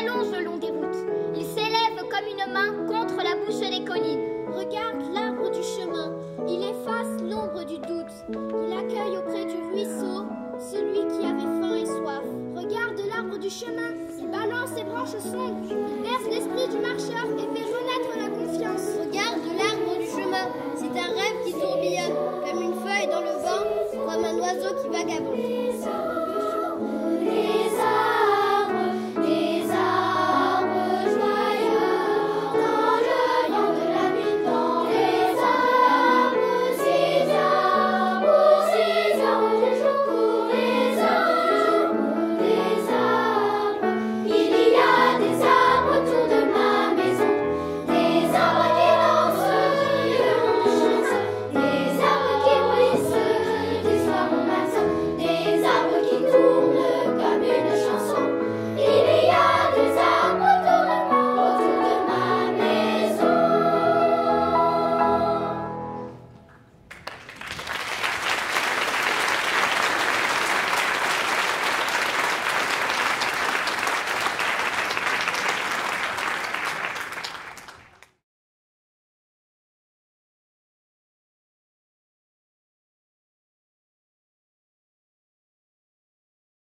s'allonge le long des routes. Il s'élève comme une main contre la bouche des collines. Regarde l'arbre du chemin, il efface l'ombre du doute. Il accueille auprès du ruisseau celui qui avait faim et soif. Regarde l'arbre du chemin, il balance ses branches sombres, il berce l'esprit du marcheur et fait renaître la confiance. Regarde l'arbre du chemin, c'est un rêve qui tourbillonne, comme une feuille dans le vent, comme un oiseau qui vagabonde.